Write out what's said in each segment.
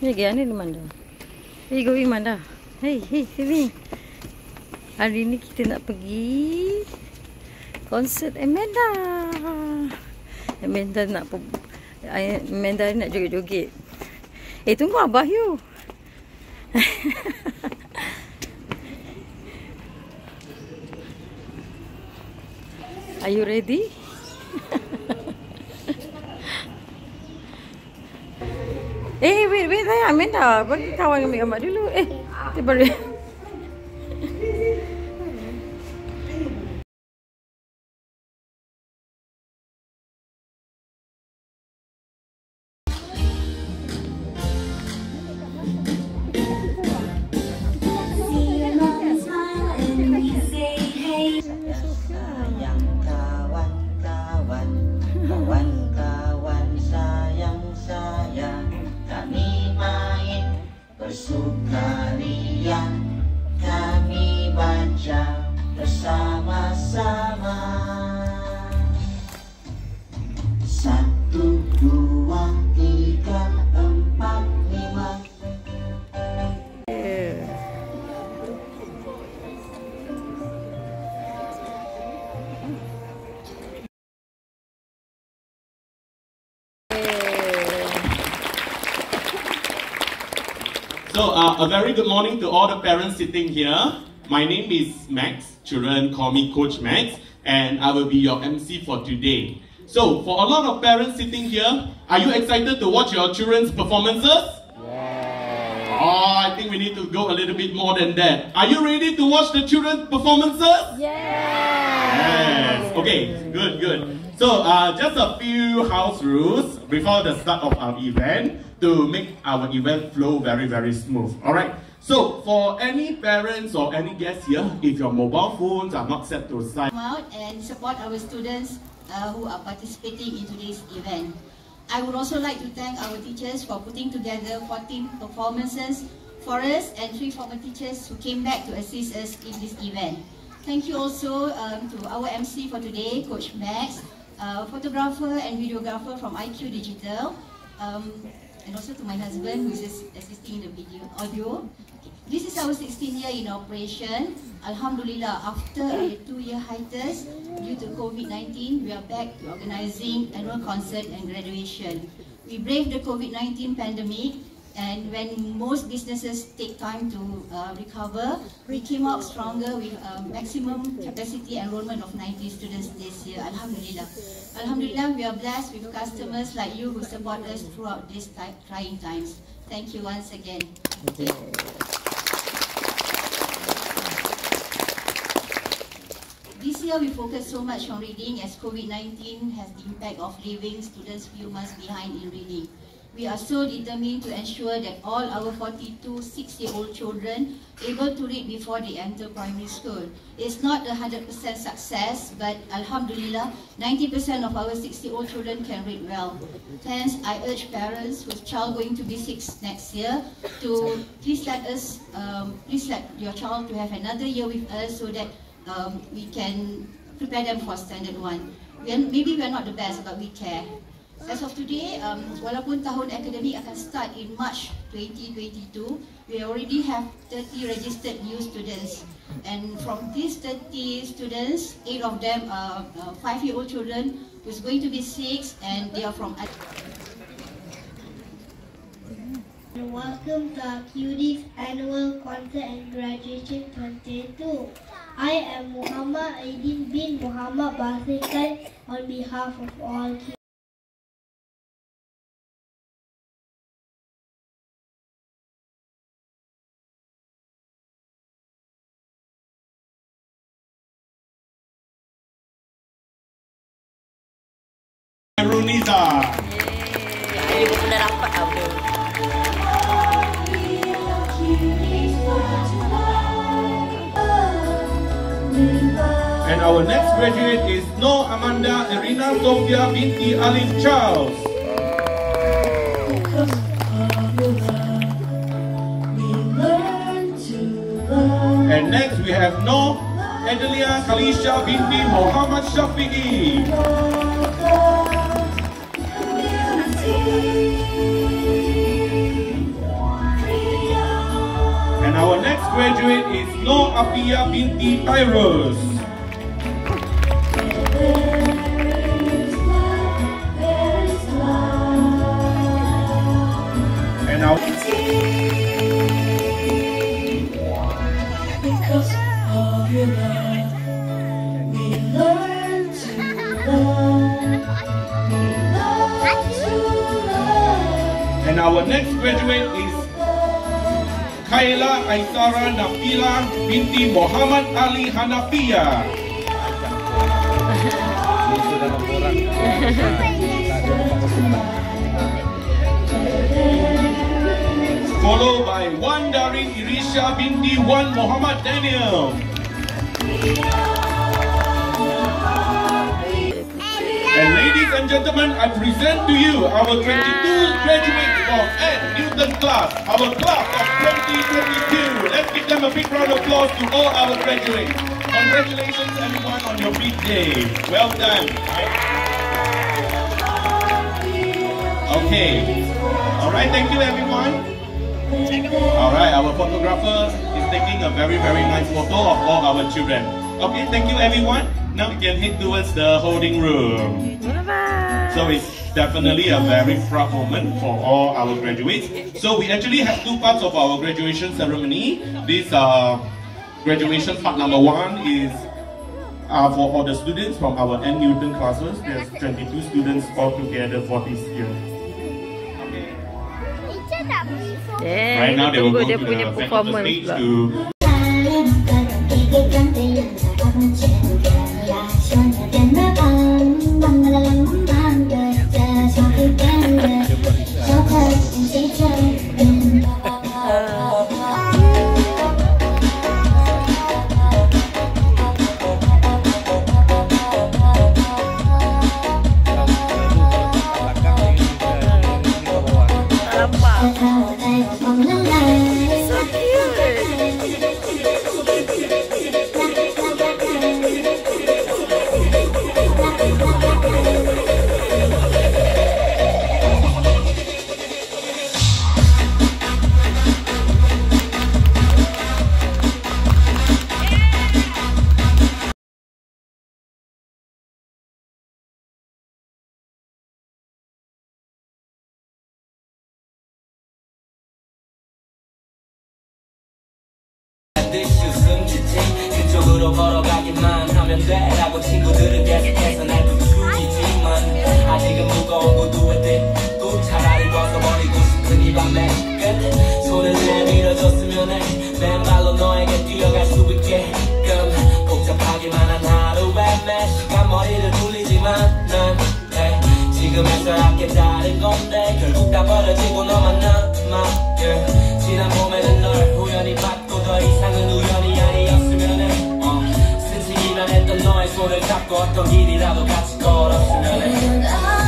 Ni lagi ni Manda. Hey, going Manda. Hey, hey, sini. Hari ni kita nak pergi konsert Amanda. Amanda nak Amanda nak joget-joget. Eh, tunggu Abah you. Are you ready? Eh, wait, wait saya Amanda. Bagi kawan ambil gambar dulu. Eh, kita baru. So, uh, a very good morning to all the parents sitting here. My name is Max. Children call me Coach Max, and I will be your MC for today. So, for a lot of parents sitting here, are you excited to watch your children's performances? Oh, I think we need to go a little bit more than that. Are you ready to watch the children's performances? Yes. Okay, good, good. So, uh, just a few house rules before the start of our event to make our event flow very, very smooth. All right. So, for any parents or any guests here, if your mobile phones are not set to silent, come out and support our students uh, who are participating in today's event. I would also like to thank our teachers for putting together 14 performances for us and three former teachers who came back to assist us in this event. Thank you also um, to our MC for today, Coach Max, uh, photographer and videographer from IQ Digital, um, and also to my husband who is assisting in the video audio. This is our 16th year in operation. Alhamdulillah, after a two-year hiatus due to COVID-19, we are back to organizing annual concert and graduation. We braved the COVID-19 pandemic and when most businesses take time to uh, recover, we came out stronger with a maximum capacity enrollment of 90 students this year. Alhamdulillah. Alhamdulillah, we are blessed with customers like you who support us throughout these trying times. Thank you once again. This year we focus so much on reading as COVID-19 has the impact of leaving students few months behind in reading. We are so determined to ensure that all our 42 six-year-old children able to read before they enter primary school. It's not a 100% success, but Alhamdulillah, 90% of our 60-year-old children can read well. Hence, I urge parents with child going to be six next year to please let us, um, please let your child to have another year with us so that um, we can prepare them for standard one. We are, maybe we are not the best, but we care. As of today, um, walaupun tahun akademik akan start in March 2022, we already have 30 registered new students. And from these 30 students, 8 of them are 5-year-old children who's going to be 6 and they are from... Welcome to our Q-DEES annual concert and graduation 22. I am Muhammad Aidin bin Muhammad Basikan on behalf of all Runiza. Yeay. Dia pun dah dapat tau. And our next graduate is No Amanda Irina Sofia binti Alif Charles. And next we have No Adelia Khalisha binti Muhammad Shafiqi. And our next graduate is No Afia Binti Tyros. And our... and our next graduate is Kayla Aisara Nafila binti Muhammad Ali Hanafiya. Followed by Wan Darin Irisha binti Wan Muhammad Daniel. And ladies and gentlemen, I present to you our 22 graduates of Ed Newton class, our class of 2022. Let's give them a big round of applause to all our graduates. Congratulations everyone on your big day. Well done. Okay. All right, thank you everyone. All right, our photographer is taking a very, very nice photo of all our children. Okay, thank you everyone. Now we can head towards the holding room. So it's definitely a very proud moment for all our graduates. So we actually have two parts of our graduation ceremony. This uh, graduation part number one is uh, for all the students from our N Newton classes. There's 22 students all together for this year. Okay. Yeah, Right now they will go to the the performance stage to Cute. 끝 손을 내밀어줬으면 해. 맨발로 너에게 뛰어갈 수 있게끔 복잡하기만 한 하루에 매 시간 머리를 굴리지만 난 네, 지금에서야 깨달은 건데 결국 다 버려지고 너만 남아 yeah. 지난 봄에는 널 우연히 봤고 더 이상은 우연이 아니었으면 해. 어, 스치기만 했던 너의 손을 잡고 어떤 길이라도 같이 걸었으면 해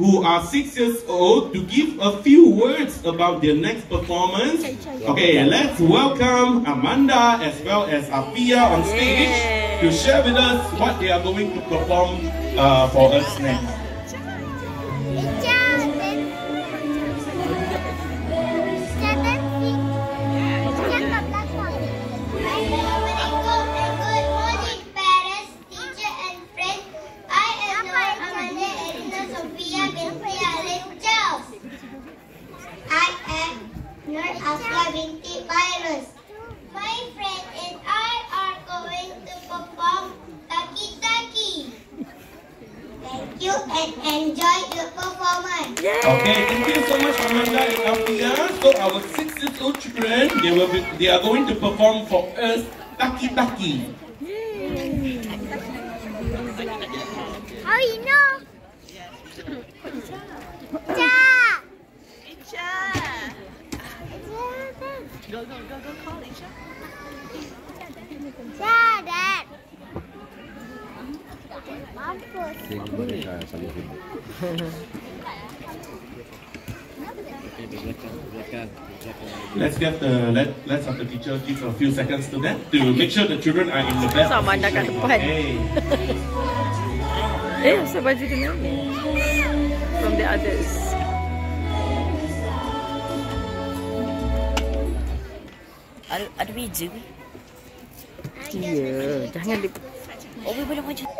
who are six years old to give a few words about their next performance. Okay, let's welcome Amanda as well as Afia on stage to share with us what they are going to perform uh, for us next. And enjoy the performance. Okay, thank you so much, Amanda and Alfia. So our six years old children, they will be, they are going to perform for us Taki Taki. How you know? Ja. Go, go, go, go, call Isha. Ja, Dad. Mampus. Let's get the let let's have the teacher give a few seconds to them to make sure the children are in the best. Sama Amanda kat depan. Okay. Eh, asal baju dia ni? From the others. Ada ada meja ke? Ya, jangan di... Oh, boleh boleh macam.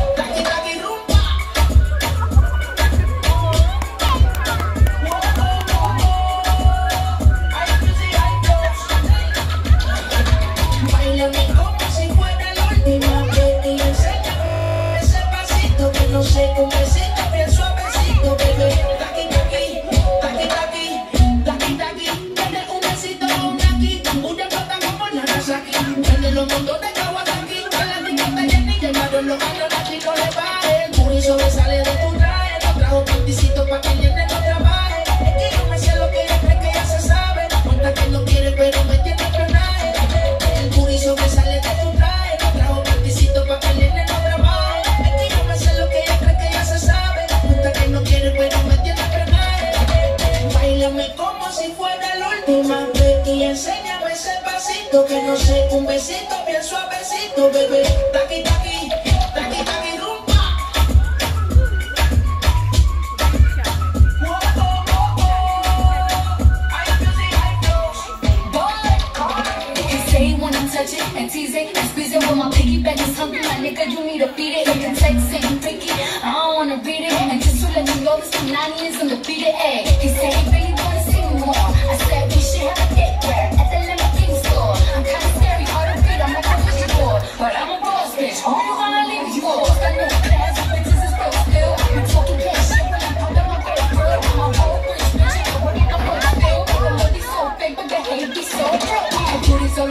vez y enséñame ese pasito que no sé, un besito bien suavecito, bebé. Taqui taqui, taqui taqui. You you it and tease it and squeeze it with my piggyback is hungry, my nigga. You need to feed it. If the text ain't picky, I don't wanna read it. And just to let you know, this Punani is undefeated. Ay, he said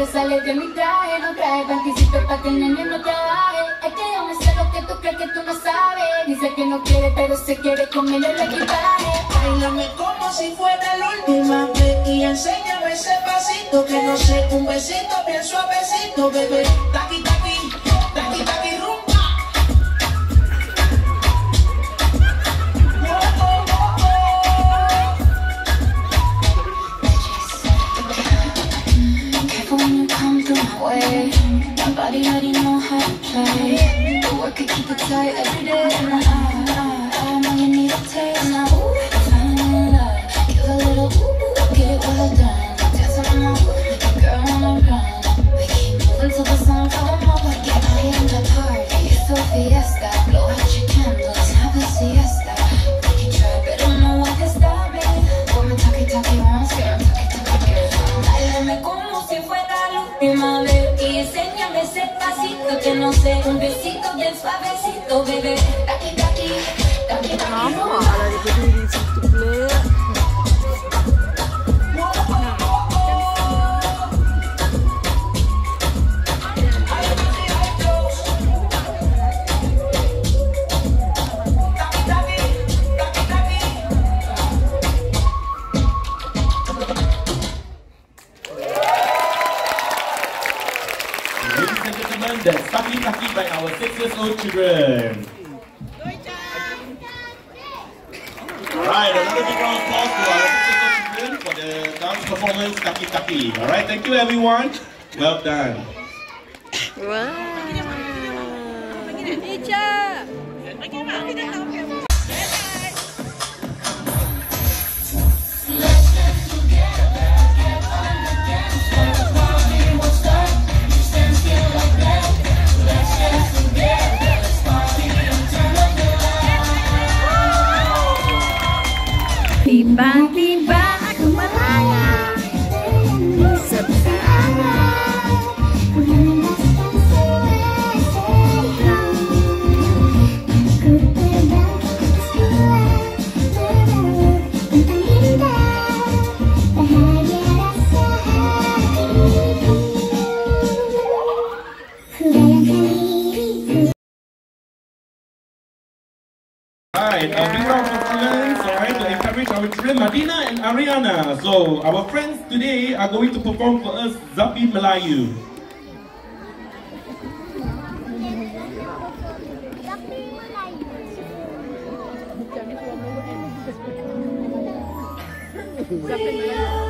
sobresale de mi traje, no trae panticito pa' que el nene no trabaje. Es que yo me sé lo que tú crees que tú no sabes. Dice que no quiere, pero se quiere comer el equipaje. Bailame como si fuera la última vez y enséñame ese pasito que no sé, un besito bien suavecito, bebé. Taqui The work can keep it tight every day. Six years children. Alright, another big round of applause to our six children for the dance performance Taki Taki. Alright, thank you everyone. Well done. Wah. Amanda. Bang! So our friends today are going to perform for us Zapin Melayu. Melayu.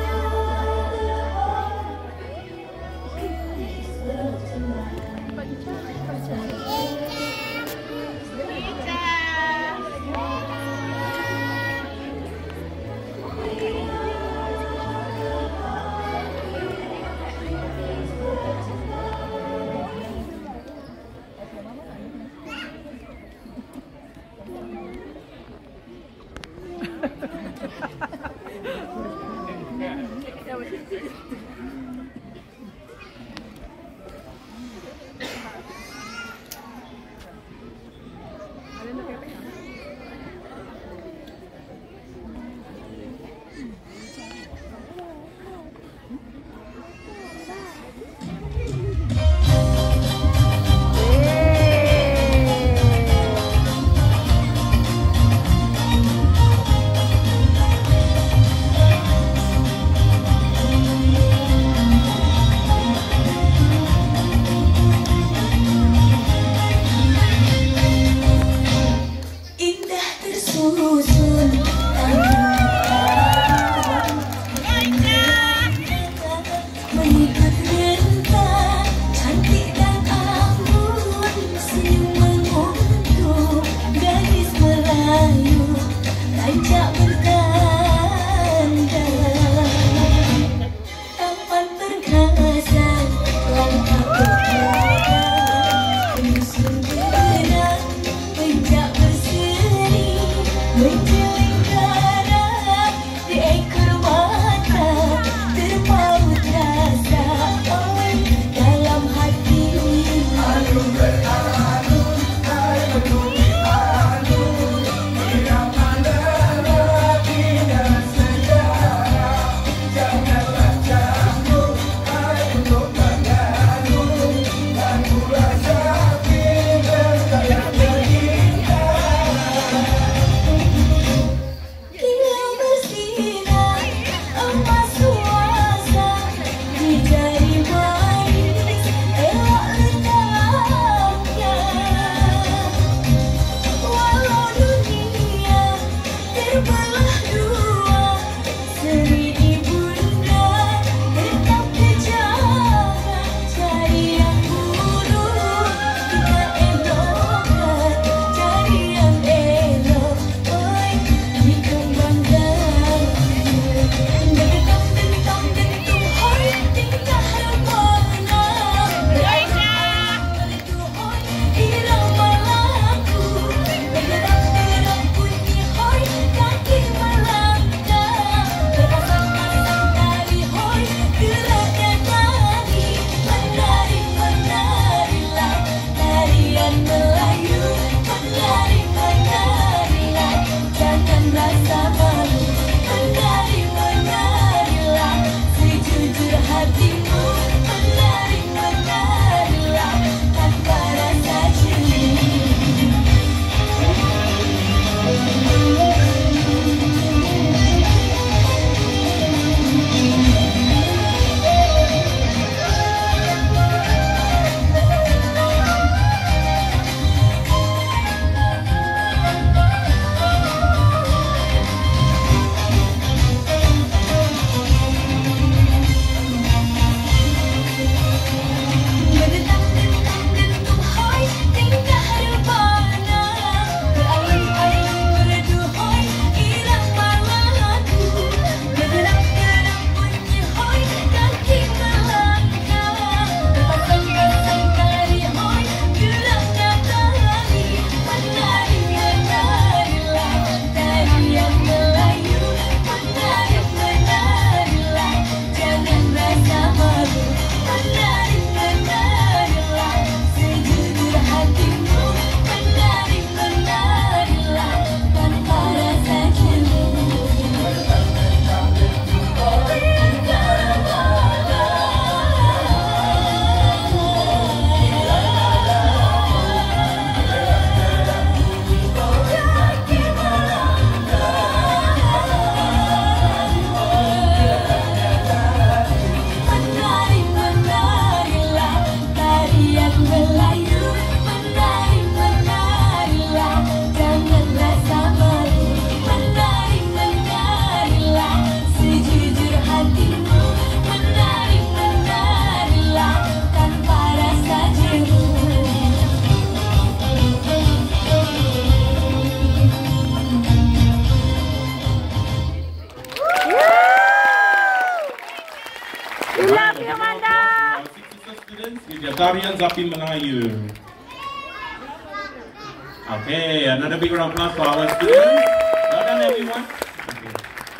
Okay, another big round of applause for our students. Well done, everyone.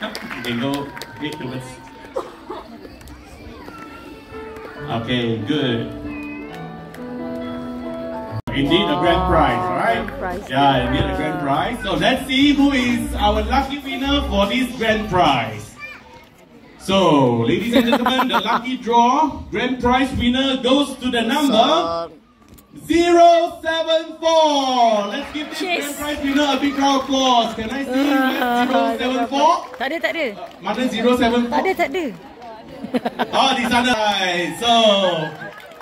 Okay, you can go head towards. Okay, good. Indeed, a grand prize, right? Grand prize. Yeah, indeed, the grand prize. So let's see who is our lucky winner for this grand prize. So, ladies and gentlemen, the lucky draw grand prize winner goes to the number 074. Let's give this Cheers. grand prize winner a big round of applause. Can I see ah, ah, ah, red 074? Tak ada, tak ada. Uh, mana 074? Tak ada, tak ada. Oh, di sana. Right. So,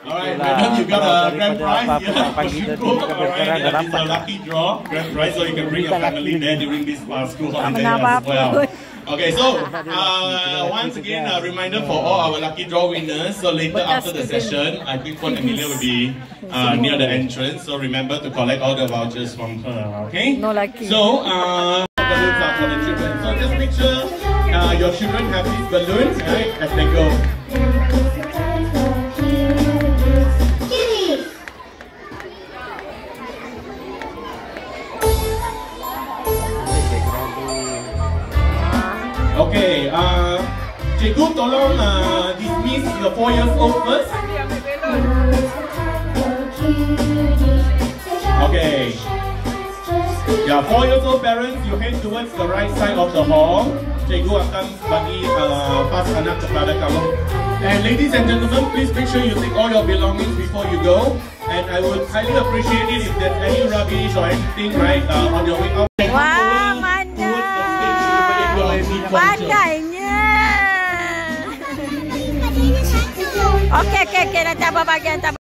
alright, madam, you got a grand prize here for Shuko. Alright, that is a lucky draw, grand prize, so you can bring your family there during this uh, school holiday menang as well. Okay, so uh, once again, a reminder for all our lucky draw winners. So later after the session, I think Puan Amelia will be uh, near the entrance. So remember to collect all the vouchers from her. Okay? No lucky. So uh, balloons are for the children. So just make sure uh, your children have these balloons right as they go. Okay, uh, Cikgu tolong uh, dismiss the four years old first. Okay. Yeah, four years old parents, you head towards the right side of the hall. Cikgu akan bagi uh, pas anak kepada kamu. And ladies and gentlemen, please make sure you take all your belongings before you go. And I would highly appreciate it if there's any rubbish or anything right uh, on your way out. Pandainya. Okey, okey, okey. Nanti abang bagi Tak